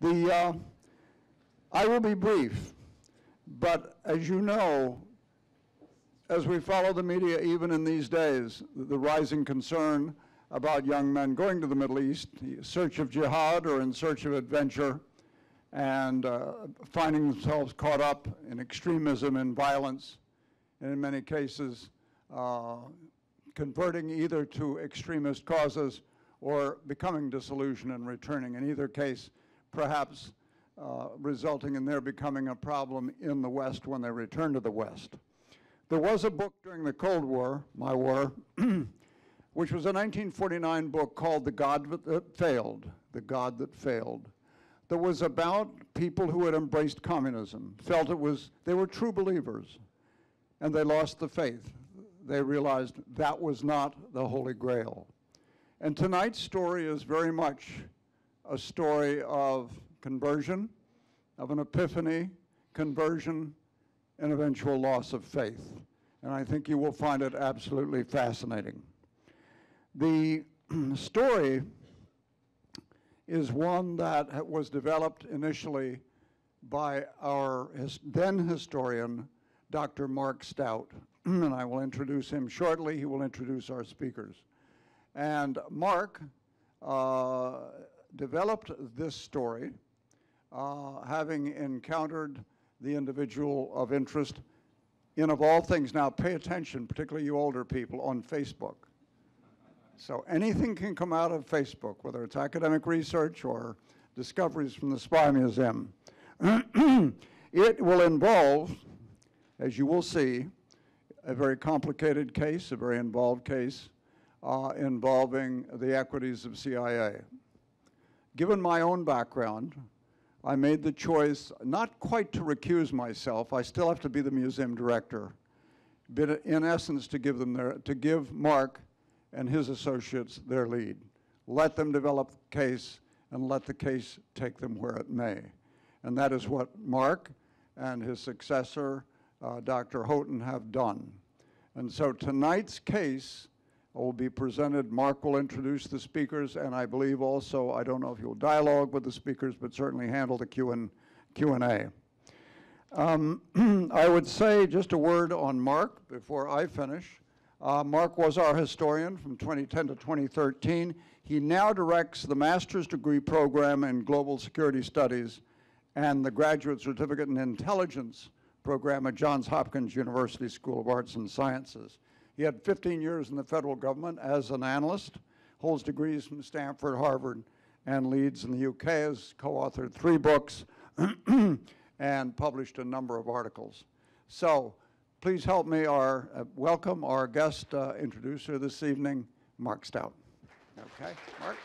The, uh, I will be brief, but as you know, as we follow the media even in these days, the rising concern about young men going to the Middle East, in search of jihad or in search of adventure, and uh, finding themselves caught up in extremism and violence, and in many cases, uh, converting either to extremist causes or becoming disillusioned and returning. In either case, perhaps uh, resulting in their becoming a problem in the West when they return to the West. There was a book during the Cold War, my war, which was a 1949 book called The God That Failed, The God That Failed, that was about people who had embraced communism, felt it was, they were true believers, and they lost the faith. They realized that was not the Holy Grail. And tonight's story is very much a story of conversion, of an epiphany, conversion, and eventual loss of faith. And I think you will find it absolutely fascinating. The story is one that was developed initially by our then historian, Dr. Mark Stout. and I will introduce him shortly. He will introduce our speakers. And Mark uh, developed this story, uh, having encountered the individual of interest in, of all things, now pay attention, particularly you older people, on Facebook. So anything can come out of Facebook, whether it's academic research or discoveries from the Spy Museum. it will involve, as you will see, a very complicated case, a very involved case uh, involving the equities of CIA. Given my own background, I made the choice not quite to recuse myself, I still have to be the museum director, but in essence to give them their, to give Mark and his associates their lead. Let them develop the case and let the case take them where it may. And that is what Mark and his successor, uh, Dr. Houghton, have done. And so tonight's case will be presented. Mark will introduce the speakers, and I believe also, I don't know if you'll dialogue with the speakers, but certainly handle the Q Q&A. Um, I would say just a word on Mark before I finish. Uh, Mark was our historian from 2010 to 2013. He now directs the master's degree program in global security studies and the graduate certificate in intelligence program at Johns Hopkins University School of Arts and Sciences. He had 15 years in the federal government as an analyst, holds degrees from Stanford, Harvard, and Leeds in the UK, has co-authored three books and published a number of articles. So please help me our, uh, welcome our guest uh, introducer this evening, Mark Stout. Okay, Mark?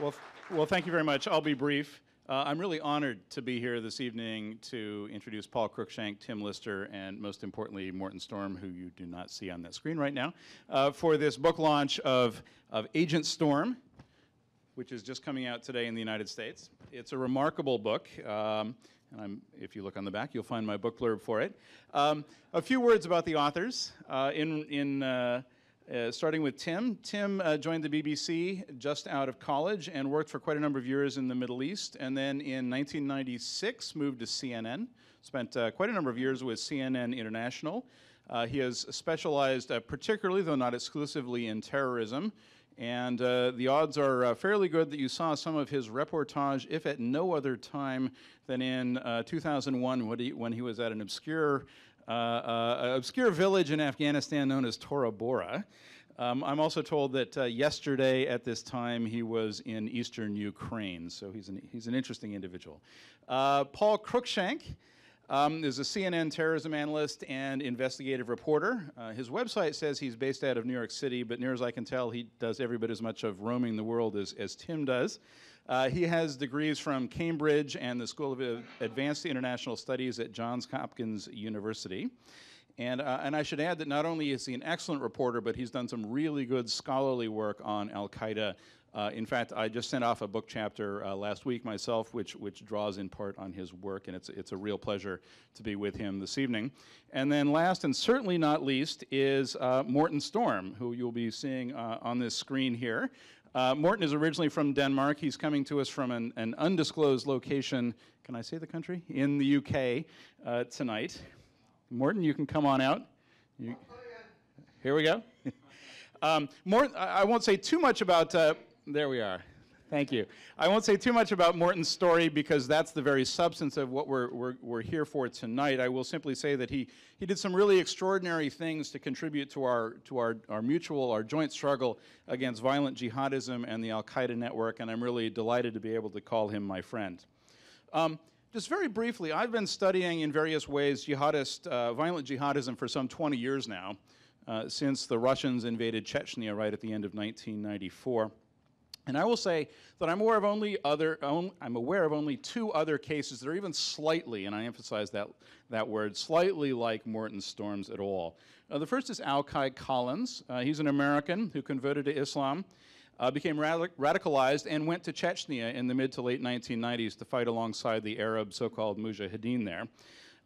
Well, well, thank you very much. I'll be brief. Uh, I'm really honored to be here this evening to introduce Paul Cruickshank, Tim Lister, and most importantly, Morten Storm, who you do not see on that screen right now, uh, for this book launch of, of Agent Storm, which is just coming out today in the United States. It's a remarkable book. Um, and I'm, if you look on the back, you'll find my book blurb for it. Um, a few words about the authors. Uh, in, in, uh, uh, starting with Tim. Tim uh, joined the BBC just out of college and worked for quite a number of years in the Middle East. And then in 1996, moved to CNN. Spent uh, quite a number of years with CNN International. Uh, he has specialized particularly, though not exclusively, in terrorism. And uh, the odds are uh, fairly good that you saw some of his reportage, if at no other time than in uh, 2001 when he, when he, was at an obscure, uh, uh, obscure village in Afghanistan known as Tora Bora. Um, I'm also told that uh, yesterday at this time he was in eastern Ukraine, so he's an, he's an interesting individual. Paul Cruickshank um, is a CNN terrorism analyst and investigative reporter. Uh, his website says he's based out of New York City, but near as I can tell, he does every bit as much of roaming the world as, as Tim does. Uh, he has degrees from Cambridge and the School of Advanced International Studies at Johns Hopkins University. And, uh, and I should add that not only is he an excellent reporter, but he's done some really good scholarly work on Al Qaeda uh, in fact, I just sent off a book chapter uh, last week myself, which, which draws in part on his work, and it's, it's a real pleasure to be with him this evening. And then last and certainly not least is uh, Morten Storm, who you'll be seeing uh, on this screen here. Uh, Morten is originally from Denmark. He's coming to us from an, an undisclosed location, can I say the country? In the UK uh, tonight. Morten, you can come on out. You, here we go. um, Morten, I, I won't say too much about, uh, there we are. Thank you. I won't say too much about Morten's story because that's the very substance of what we're, we're, we're here for tonight. I will simply say that he, he did some really extraordinary things to contribute to, our, to our, our mutual, our joint struggle against violent jihadism and the Al Qaeda network, and I'm really delighted to be able to call him my friend. Um, just very briefly, I've been studying in various ways jihadist, uh, violent jihadism for some 20 years now, uh, since the Russians invaded Chechnya right at the end of 1994. And I will say that I'm aware of only other, I'm aware of only two other cases that are even slightly, and I emphasize that, that word, slightly like Morten Storms at all. Uh, the first is Aukai Collins. Uh, he's an American who converted to Islam, uh, became radic radicalized, and went to Chechnya in the mid to late 1990s to fight alongside the Arab so-called Mujahideen there.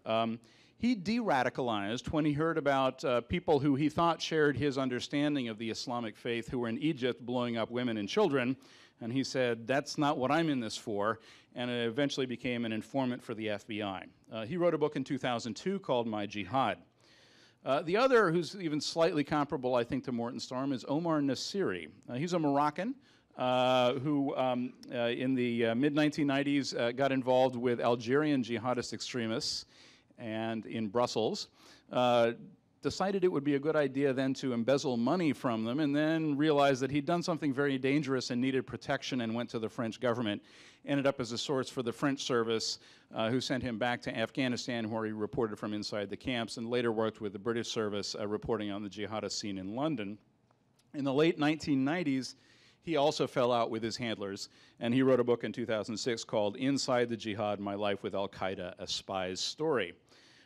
Um, he de-radicalized when he heard about uh, people who he thought shared his understanding of the Islamic faith who were in Egypt blowing up women and children. And he said, that's not what I'm in this for, and it eventually became an informant for the FBI. Uh, he wrote a book in 2002 called My Jihad. Uh, the other, who's even slightly comparable, I think, to Morten Storm, is Omar Nasiri. Uh, he's a Moroccan uh, who, um, uh, in the uh, mid 1990s, uh, got involved with Algerian jihadist extremists and in Brussels, uh, decided it would be a good idea then to embezzle money from them and then realized that he'd done something very dangerous and needed protection and went to the French government. Ended up as a source for the French service uh, who sent him back to Afghanistan where he reported from inside the camps and later worked with the British service uh, reporting on the jihadist scene in London. In the late 1990s, he also fell out with his handlers, and he wrote a book in 2006 called Inside the Jihad My Life with Al Qaeda, a Spy's Story.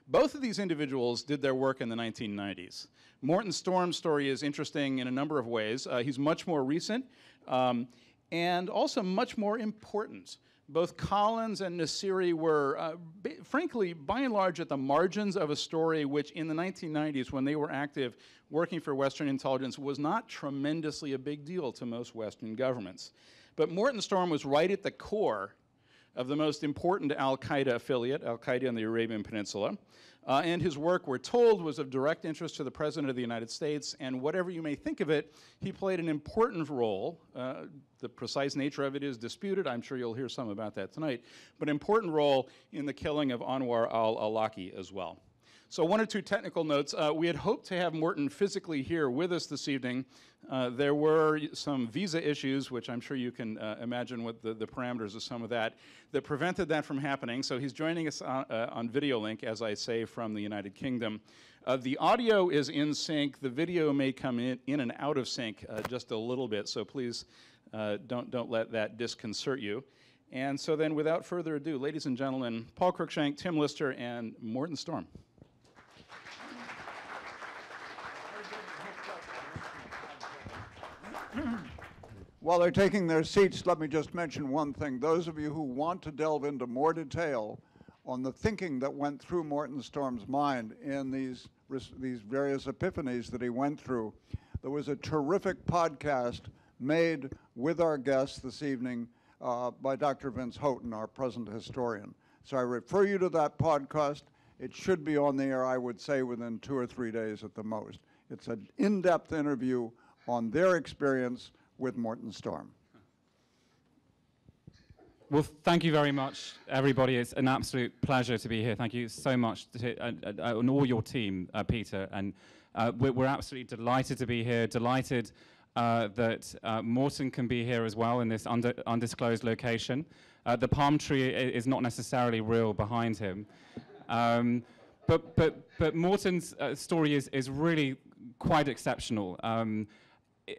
Both of these individuals did their work in the 1990s. Morten Storm's story is interesting in a number of ways. Uh, he's much more recent um, and also much more important. Both Collins and Nasiri were, uh, frankly, by and large, at the margins of a story which, in the 1990s, when they were active working for Western intelligence, was not tremendously a big deal to most Western governments. But Morten Storm was right at the core of the most important Al Qaeda affiliate, Al Qaeda on the Arabian Peninsula. Uh, and his work, we're told, was of direct interest to the President of the United States, and whatever you may think of it, he played an important role. Uh, the precise nature of it is disputed. I'm sure you'll hear some about that tonight, but important role in the killing of Anwar al-Awlaki as well. So one or two technical notes. Uh, we had hoped to have Morten physically here with us this evening. Uh, there were some visa issues, which I'm sure you can uh, imagine what the, the, parameters of some of that, that prevented that from happening. So he's joining us on, uh, on video link, as I say, from the United Kingdom. Uh, the audio is in sync. The video may come in, in and out of sync uh, just a little bit, so please don't, don't let that disconcert you. And so then, without further ado, ladies and gentlemen, Paul Cruickshank, Tim Lister, and Morten Storm. While they're taking their seats, let me just mention one thing. Those of you who want to delve into more detail on the thinking that went through Morten Storm's mind in these, these various epiphanies that he went through, there was a terrific podcast made with our guest this evening uh, by Dr. Vince Houghton, our present historian. So I refer you to that podcast. It should be on the air, I would say, within two or three days at the most. It's an in-depth interview on their experience with Morten Storm. Well, thank you very much, everybody. It's an absolute pleasure to be here. Thank you so much to, uh, uh, and all your team, uh, Peter. And uh, we're, we're, absolutely delighted to be here, delighted uh, that uh, Morten can be here as well in this under, undisclosed location. the palm tree is not necessarily real behind him. Um, but, but, but Morten's story is, is really quite exceptional. Um,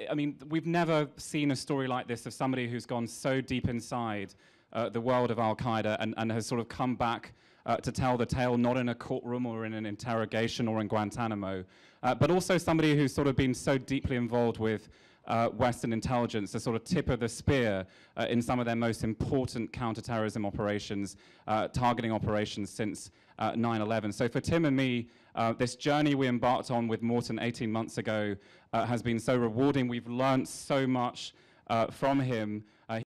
I mean, we've never seen a story like this of somebody who's gone so deep inside uh, the world of Al Qaeda and, and, has sort of come back uh, to tell the tale, not in a courtroom or in an interrogation or in Guantanamo, uh, but also somebody who's sort of been so deeply involved with uh, Western intelligence, the sort of tip of the spear uh, in some of their most important counterterrorism operations, uh, targeting operations since 9-11. So for Tim and me, uh, this journey we embarked on with Morten 18 months ago uh, has been so rewarding. We've learned so much uh, from him